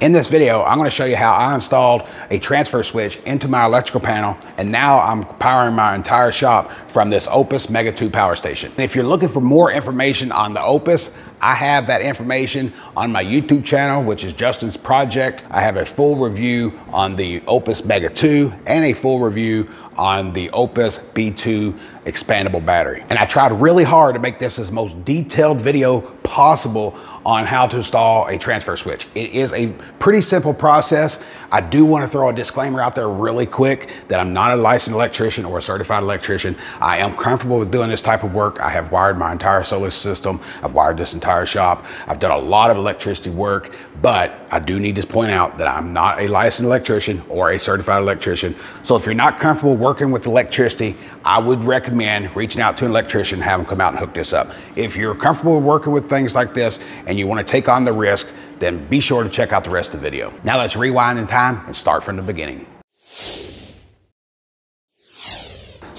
In this video, I'm gonna show you how I installed a transfer switch into my electrical panel, and now I'm powering my entire shop from this OUPES Mega 2 power station. And if you're looking for more information on the OUPES, I have that information on my YouTube channel, which is Justin's Project. I have a full review on the OUPES Mega 2 and a full review on the OUPES B2 expandable battery. And I tried really hard to make this as most detailed video possible on how to install a transfer switch. It is a pretty simple process. I do want to throw a disclaimer out there really quick that I'm not a licensed electrician or a certified electrician. I am comfortable with doing this type of work. I have wired my entire solar system. I've wired this entire shop. I've done a lot of electricity work, but I do need to point out that I'm not a licensed electrician or a certified electrician. So if you're not comfortable working with electricity, I would recommend reaching out to an electrician, have them come out and hook this up. If you're comfortable working with things like this and you want to take on the risk, then be sure to check out the rest of the video. Now let's rewind in time and start from the beginning.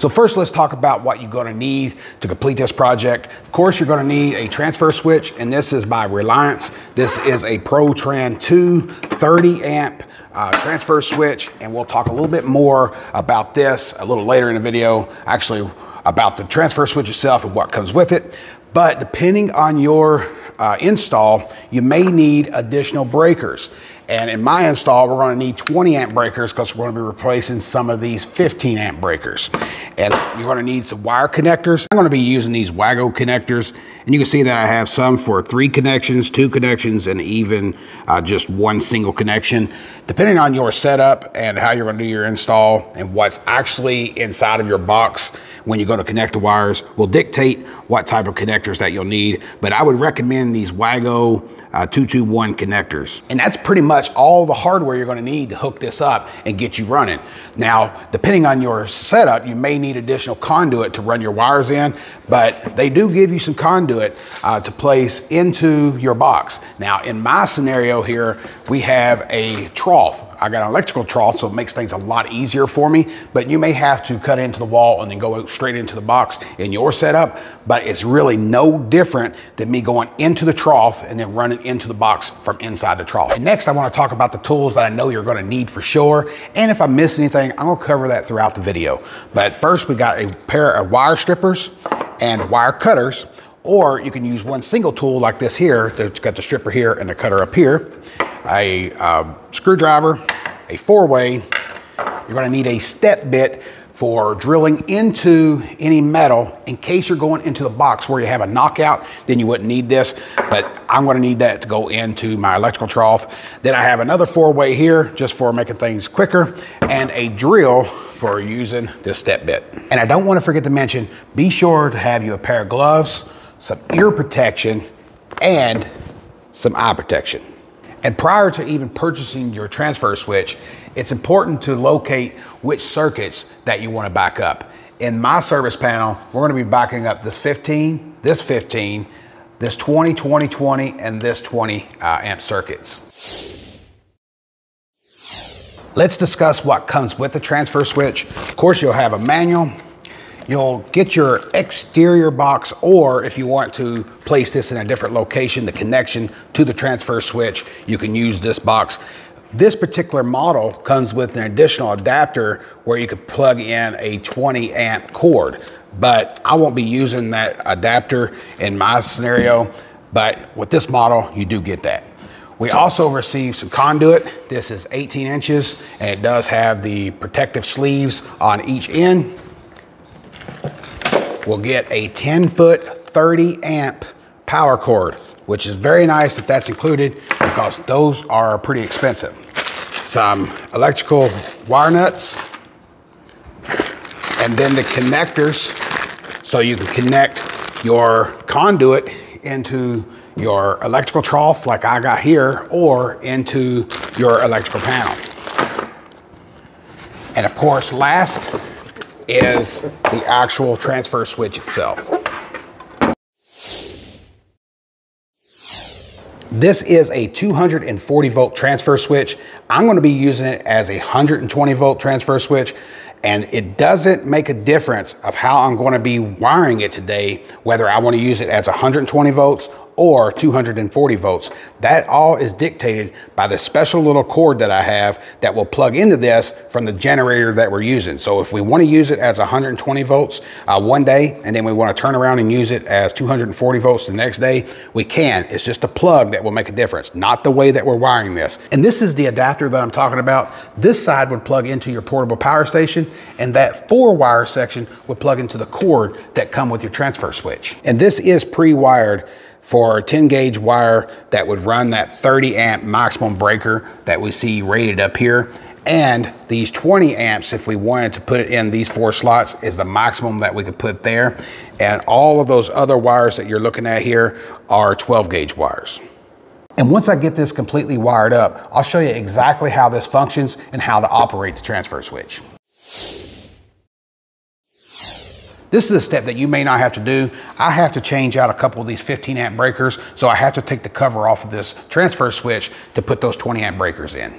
So first let's talk about what you're gonna need to complete this project. Of course, you're gonna need a transfer switch and this is by Reliance. This is a ProTran 2 30 amp uh, transfer switch and we'll talk a little bit more about this a little later in the video, actually about the transfer switch itself and what comes with it. But depending on your uh, install, you may need additional breakers. And in my install, we're gonna need 20 amp breakers because we're gonna be replacing some of these 15 amp breakers. And you're gonna need some wire connectors. I'm gonna be using these Wago connectors. And you can see that I have some for three connections, two connections, and even uh, just one single connection. Depending on your setup and how you're gonna do your install and what's actually inside of your box when you're gonna connect the wires will dictate what type of connectors that you'll need. But I would recommend these Wago uh, 221 connectors. And that's pretty much all the hardware you're gonna need to hook this up and get you running. Now, depending on your setup, you may need additional conduit to run your wires in, but they do give you some conduit uh, to place into your box. Now, in my scenario here, we have a trough. I got an electrical trough, so it makes things a lot easier for me, but you may have to cut into the wall and then go straight into the box in your setup, but it's really no different than me going into the trough and then running into the box from inside the trough. And next, I wanna talk about the tools that I know you're gonna need for sure. And if I miss anything, I'm gonna cover that throughout the video. But first, we got a pair of wire strippers and wire cutters, or you can use one single tool like this here, that's got the stripper here and the cutter up here, a uh, screwdriver, a four-way, you're gonna need a step bit for drilling into any metal in case you're going into the box where you have a knockout, then you wouldn't need this, but I'm gonna need that to go into my electrical trough. Then I have another four way here just for making things quicker and a drill for using this step bit. And I don't wanna forget to mention, be sure to have you a pair of gloves, some ear protection, and some eye protection. And prior to even purchasing your transfer switch, it's important to locate which circuits that you want to back up. In my service panel, we're going to be backing up this 15, this 15, this 20, 20, 20, and this 20 uh, amp circuits. Let's discuss what comes with the transfer switch. Of course, you'll have a manual, You'll get your exterior box, or if you want to place this in a different location, the connection to the transfer switch, you can use this box. This particular model comes with an additional adapter where you could plug in a 20 amp cord, but I won't be using that adapter in my scenario, but with this model, you do get that. We also received some conduit. This is 18 inches and it does have the protective sleeves on each end We'll get a 10 foot, 30 amp power cord, which is very nice that that's included because those are pretty expensive. Some electrical wire nuts, and then the connectors so you can connect your conduit into your electrical trough like I got here or into your electrical panel. And of course, last is the actual transfer switch itself. This is a 240 volt transfer switch. I'm gonna be using it as a 120 volt transfer switch and it doesn't make a difference of how I'm gonna be wiring it today, whether I wanna use it as 120 volts or 240 volts. That all is dictated by the special little cord that I have that will plug into this from the generator that we're using. So if we want to use it as 120 volts uh, one day, and then we want to turn around and use it as 240 volts the next day, we can. It's just a plug that will make a difference, not the way that we're wiring this. And this is the adapter that I'm talking about. This side would plug into your portable power station, and that four wire section would plug into the cord that come with your transfer switch. And this is pre-wired for a 10 gauge wire that would run that 30 amp maximum breaker that we see rated up here. And these 20 amps, if we wanted to put it in these four slots, is the maximum that we could put there. And all of those other wires that you're looking at here are 12 gauge wires. And once I get this completely wired up, I'll show you exactly how this functions and how to operate the transfer switch. This is a step that you may not have to do. I have to change out a couple of these 15 amp breakers, so I have to take the cover off of this transfer switch to put those 20 amp breakers in.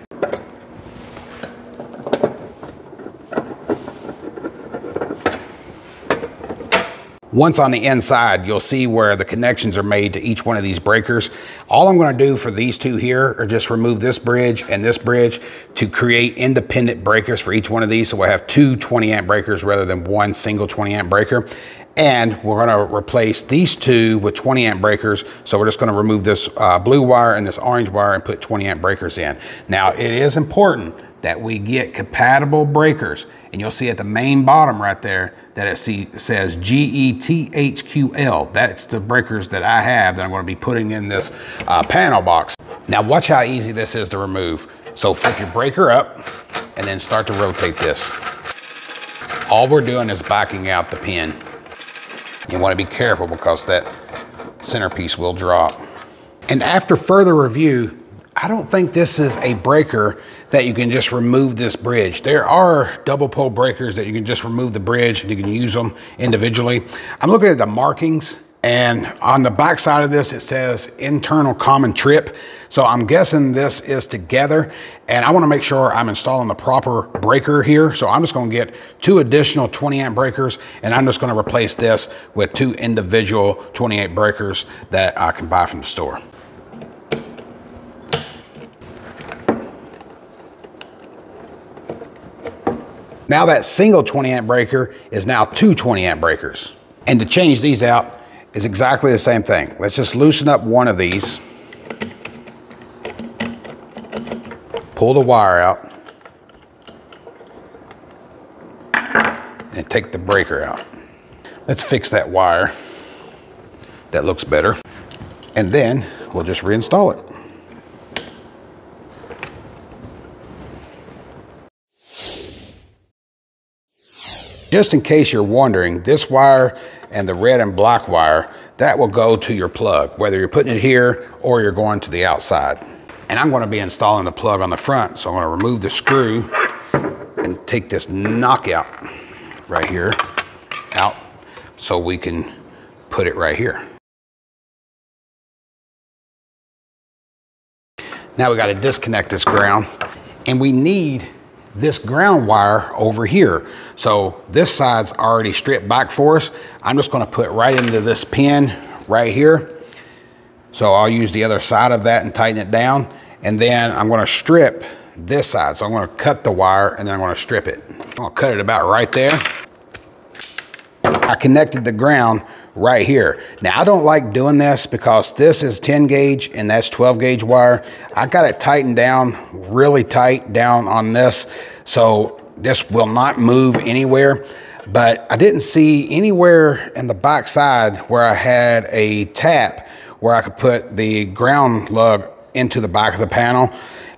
Once on the inside, you'll see where the connections are made to each one of these breakers. All I'm gonna do for these two here are just remove this bridge and this bridge to create independent breakers for each one of these. So we'll have two 20 amp breakers rather than one single 20 amp breaker. And we're gonna replace these two with 20 amp breakers. So we're just gonna remove this uh, blue wire and this orange wire and put 20 amp breakers in. Now it is important that we get compatible breakers. And you'll see at the main bottom right there that it see, says G-E-T-H-Q-L. That's the breakers that I have that I'm gonna be putting in this uh, panel box. Now watch how easy this is to remove. So flip your breaker up and then start to rotate this. All we're doing is backing out the pin. You wanna be careful because that centerpiece will drop. And after further review, I don't think this is a breaker that you can just remove this bridge. There are double pole breakers that you can just remove the bridge and you can use them individually. I'm looking at the markings and on the back side of this, it says internal common trip. So I'm guessing this is together and I wanna make sure I'm installing the proper breaker here. So I'm just gonna get two additional 20 amp breakers and I'm just gonna replace this with two individual 28 breakers that I can buy from the store. Now that single 20 amp breaker is now two 20 amp breakers. And to change these out is exactly the same thing. Let's just loosen up one of these. Pull the wire out. And take the breaker out. Let's fix that wire. That looks better. And then we'll just reinstall it. Just in case you're wondering, this wire and the red and black wire, that will go to your plug, whether you're putting it here or you're going to the outside. And I'm gonna be installing the plug on the front, so I'm gonna remove the screw and take this knockout right here out so we can put it right here. Now we gotta disconnect this ground and we need this ground wire over here. So this side's already stripped back for us. I'm just gonna put right into this pin right here. So I'll use the other side of that and tighten it down. And then I'm gonna strip this side. So I'm gonna cut the wire and then I'm gonna strip it. I'll cut it about right there. I connected the ground right here. Now I don't like doing this because this is 10 gauge and that's 12 gauge wire. I got it tightened down really tight down on this. So this will not move anywhere, but I didn't see anywhere in the back side where I had a tap where I could put the ground lug into the back of the panel.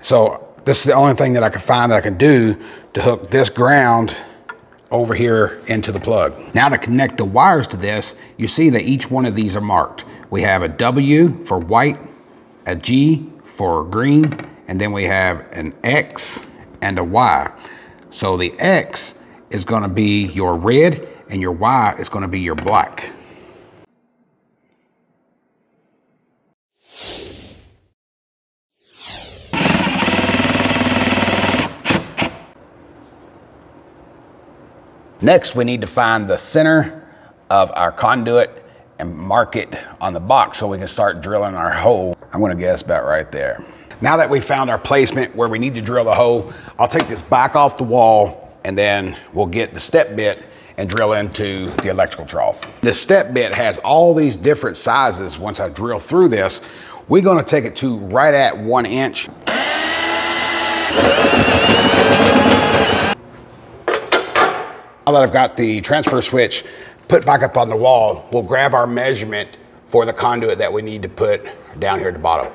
So this is the only thing that I could find that I can do to hook this ground over here into the plug. Now to connect the wires to this, you see that each one of these are marked. We have a W for white, a G for green, and then we have an X and a Y. So the X is gonna be your red and your Y is gonna be your black. Next, we need to find the center of our conduit and mark it on the box so we can start drilling our hole. I'm gonna guess about right there. Now that we found our placement where we need to drill the hole, I'll take this back off the wall and then we'll get the step bit and drill into the electrical trough. This step bit has all these different sizes. Once I drill through this, we're gonna take it to right at one inch. Now that I've got the transfer switch put back up on the wall, we'll grab our measurement for the conduit that we need to put down here at the bottom.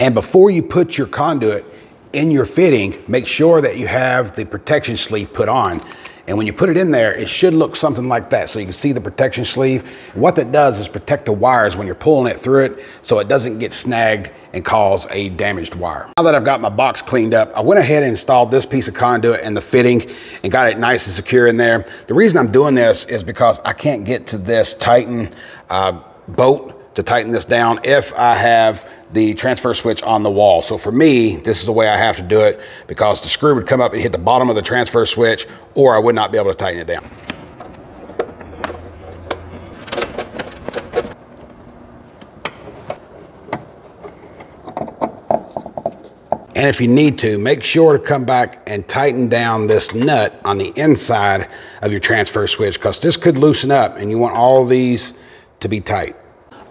And before you put your conduit in your fitting, make sure that you have the protection sleeve put on. And when you put it in there, it should look something like that. So you can see the protection sleeve. What that does is protect the wires when you're pulling it through it so it doesn't get snagged and cause a damaged wire. Now that I've got my box cleaned up, I went ahead and installed this piece of conduit and the fitting and got it nice and secure in there. The reason I'm doing this is because I can't get to this Titan uh, to tighten this down if I have the transfer switch on the wall. So for me, this is the way I have to do it because the screw would come up and hit the bottom of the transfer switch or I would not be able to tighten it down. And if you need to, make sure to come back and tighten down this nut on the inside of your transfer switch because this could loosen up and you want all these to be tight.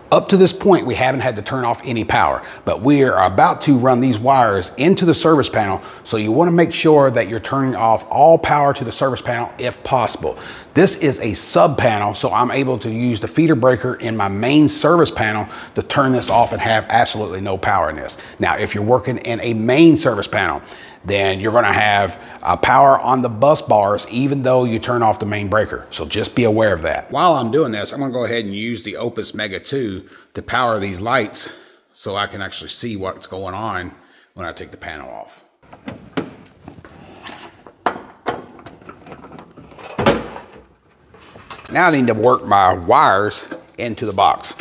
Up to this point, we haven't had to turn off any power, but we are about to run these wires into the service panel. So you wanna make sure that you're turning off all power to the service panel if possible. This is a sub panel, so I'm able to use the feeder breaker in my main service panel to turn this off and have absolutely no power in this. Now, if you're working in a main service panel, then you're gonna have uh, power on the bus bars even though you turn off the main breaker. So just be aware of that. While I'm doing this, I'm gonna go ahead and use the OUPES Mega 2 to power these lights so I can actually see what's going on when I take the panel off. Now I need to work my wires into the box.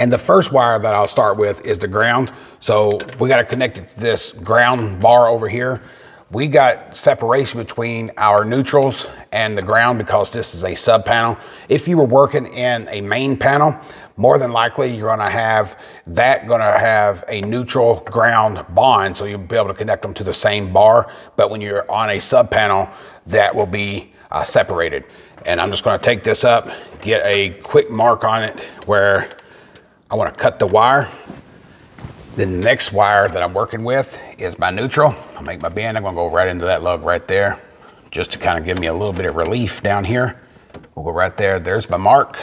And the first wire that I'll start with is the ground. So we got to connect it to this ground bar over here. We got separation between our neutrals and the ground because this is a sub panel. If you were working in a main panel, more than likely you're gonna have that gonna have a neutral ground bond so you'll be able to connect them to the same bar. But when you're on a sub panel, that will be uh, separated. And I'm just gonna take this up, get a quick mark on it where I wanna cut the wire. Then the next wire that I'm working with is my neutral. I'll make my bend, I'm gonna go right into that lug right there, just to kind of give me a little bit of relief down here. We'll go right there, there's my mark.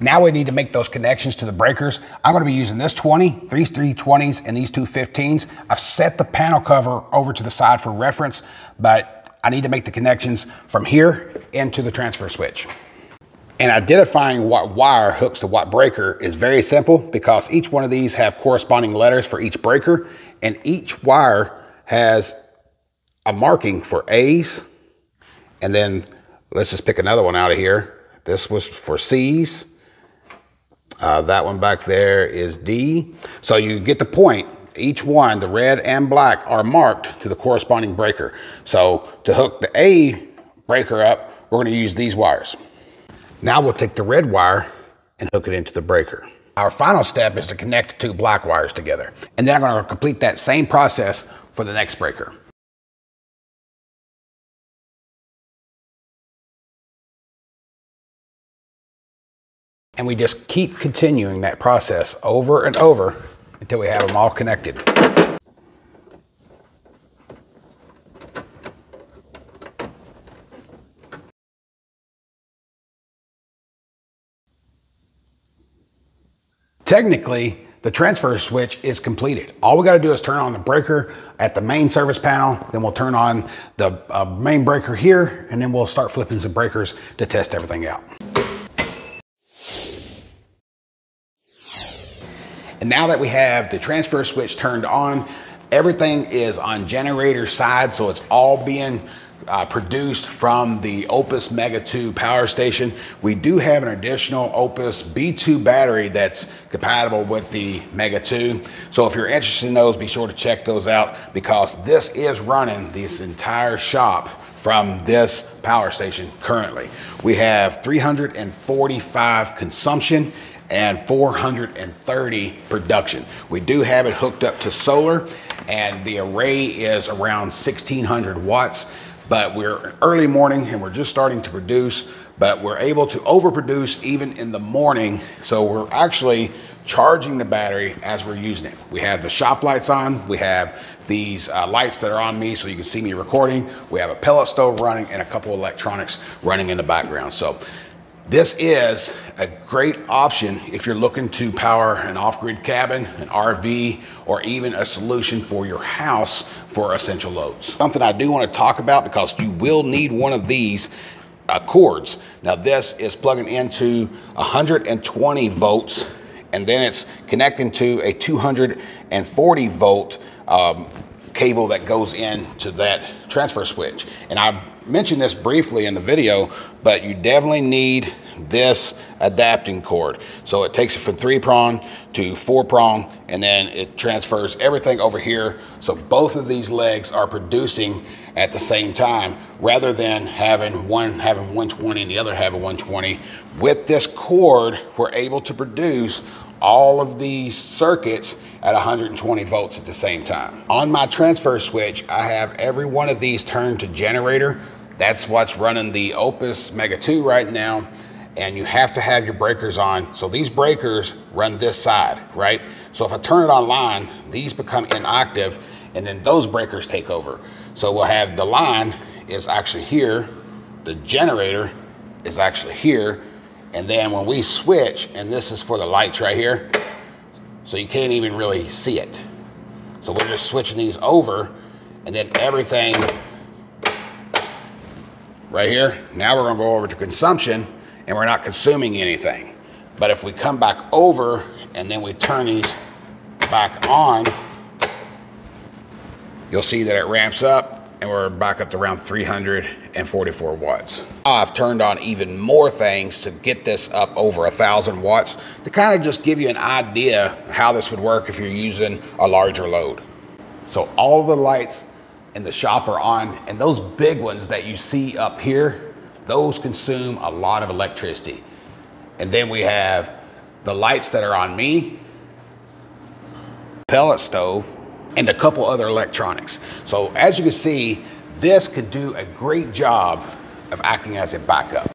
Now we need to make those connections to the breakers. I'm gonna be using this 20, these three 20s and these two 15s. I've set the panel cover over to the side for reference, but I need to make the connections from here into the transfer switch. And identifying what wire hooks to what breaker is very simple because each one of these have corresponding letters for each breaker and each wire has a marking for A's. And then let's just pick another one out of here. This was for C's. Uh, that one back there is D. So you get the point. Each one, the red and black, are marked to the corresponding breaker. So to hook the A breaker up, we're gonna use these wires. Now we'll take the red wire and hook it into the breaker. Our final step is to connect the two black wires together. And then I'm gonna complete that same process for the next breaker. And we just keep continuing that process over and over until we have them all connected. Technically, the transfer switch is completed. All we gotta do is turn on the breaker at the main service panel, then we'll turn on the uh, main breaker here, and then we'll start flipping some breakers to test everything out. And now that we have the transfer switch turned on, everything is on generator side, so it's all being uh, produced from the OUPES Mega 2 power station. We do have an additional OUPES B2 battery that's compatible with the Mega 2. So if you're interested in those, be sure to check those out because this is running this entire shop from this power station currently. We have 345 consumption and 430 production. We do have it hooked up to solar and the array is around 1600 watts but we're early morning and we're just starting to produce, but we're able to overproduce even in the morning. So we're actually charging the battery as we're using it. We have the shop lights on, we have these uh, lights that are on me so you can see me recording. We have a pellet stove running and a couple electronics running in the background. So this is a great option if you're looking to power an off-grid cabin, an RV, or even a solution for your house for essential loads. Something I do want to talk about because you will need one of these uh, cords. Now this is plugging into 120 volts and then it's connecting to a 240 volt um, cable that goes into that transfer switch. And I mentioned this briefly in the video, but you definitely need this adapting cord. So it takes it from three prong to four prong, and then it transfers everything over here. So both of these legs are producing at the same time, rather than having one having 120 and the other having 120. With this cord, we're able to produce all of these circuits at 120 volts at the same time. On my transfer switch, I have every one of these turned to generator. That's what's running the OUPES Mega 2 right now. And you have to have your breakers on. So these breakers run this side, right? So if I turn it on line, these become inactive and then those breakers take over. So we'll have the line is actually here, the generator is actually here, and then when we switch, and this is for the lights right here, so you can't even really see it. So we're just switching these over and then everything right here. Now we're gonna go over to consumption and we're not consuming anything. But if we come back over and then we turn these back on, you'll see that it ramps up and we're back up to around 344 watts. I've turned on even more things to get this up over a thousand watts to kind of just give you an idea how this would work if you're using a larger load. So all the lights in the shop are on and those big ones that you see up here, those consume a lot of electricity. And then we have the lights that are on me, pellet stove, and a couple other electronics. So as you can see, this could do a great job of acting as a backup.